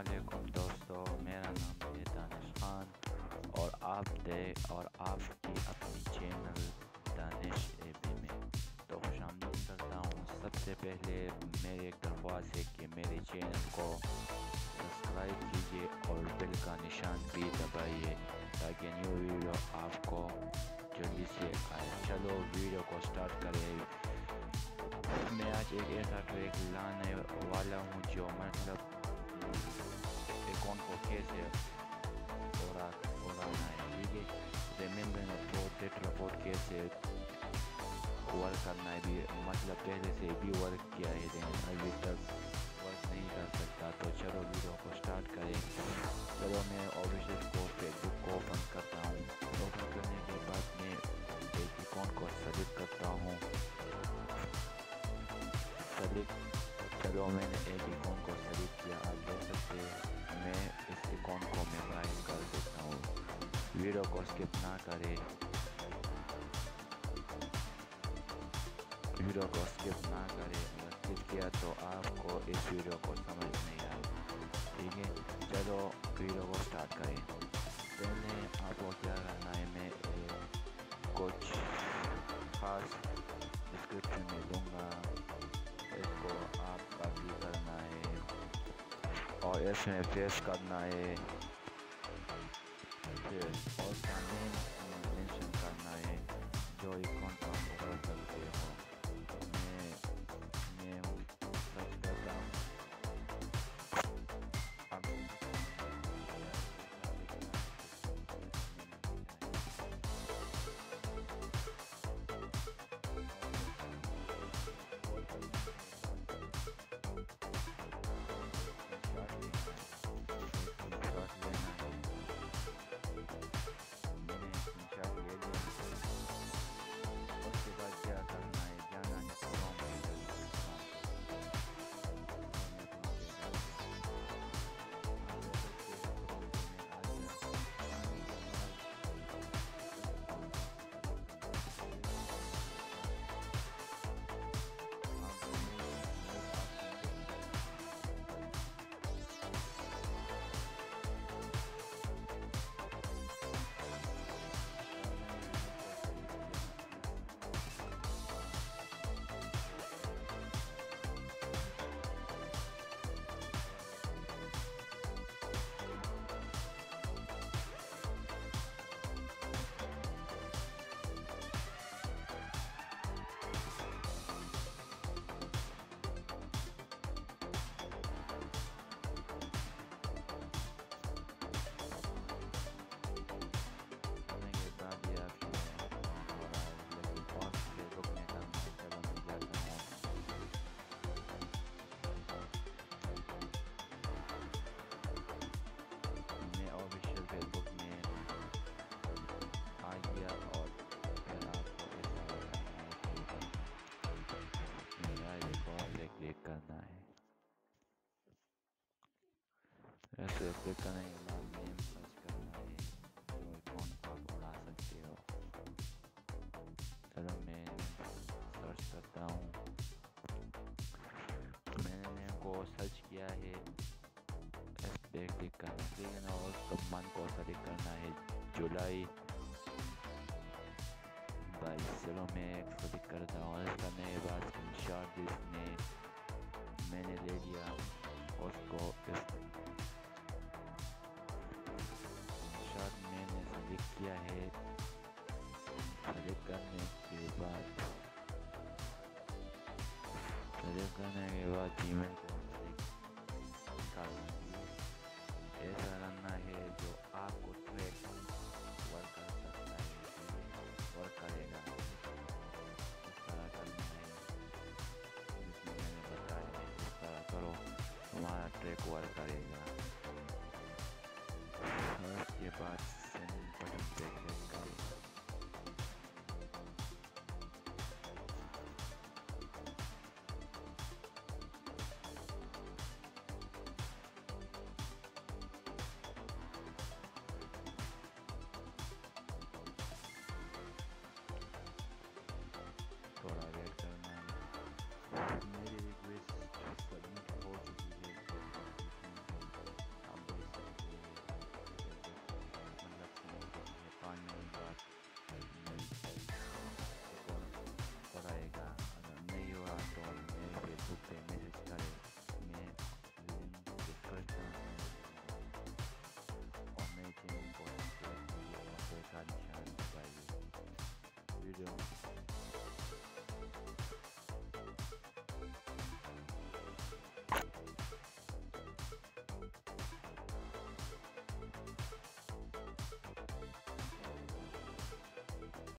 वालेकुम दोस्तों, मेरा नाम है दानिश खान और आप दे और आपकी अपनी चैनल दानिश ए बी में। तो खुश करता हूँ। सबसे पहले मेरी एक दरख्वास्त है कि मेरे चैनल को सब्सक्राइब कीजिए और बिल का निशान भी दबाइए ताकि न्यू वीडियो आपको जल्दी से आए। चलो वीडियो को स्टार्ट करें। मैं आज एक ऐसा ट्रैक लाने वाला हूँ जो मतलब वर्क करना है भी मतलब पहले से भी वर्क किया है लेकिन अभी तक वर्क नहीं कर सकता तो चलो वीडियो को स्टार्ट करें। चलो मैं ऑफ़िस को फेसबुक को ओपन करता हूँ। ओपन करने के बाद मैं एक अकाउंट को सेलेक्ट करता हूँ। सेलेक्ट चलो मैंने एक अकाउंट को सेलेक्ट किया। आप देख सकते हैं, मैं इस अकाउंट को मेमोराइज कर देता हूँ। वीडियो को स्किप ना करें। वीडियो को स्किप ना करें अगर स्किप किया तो आपको इस वीडियो को समझ नहीं आएगा ठीक है, चलो वीडियो को स्टार्ट करें। पहले आपको क्या करना है मैं कुछ खास डिस्क्रिप्शन में दूँगा इसको आप कॉपी करना है। और इसमें फेस करना है। ऐसे क्लिक करने के बाद नेम सर्च करना है को सकते हो चलो मैं सर्च करता हूँ मैंने नेम को सर्च किया है क्लिक करना क्लिक और मंथ को सेलेक्ट करना है जुलाई बाईस चलो मैं क्लिक करता हूँ इस करने के बाद स्क्रीन शॉट जिसने मैंने ले लिया उसको मैंने किया है। करने के बाद करने के बाद जीमेल को ऐसा करना है जो आपको ट्रैक वर्क कर सकता है। वर्क करेगा। इस तरह करना है जिसमें मैंने बताया इस तरह करो। हमारा ट्रैक वर्क करेगा।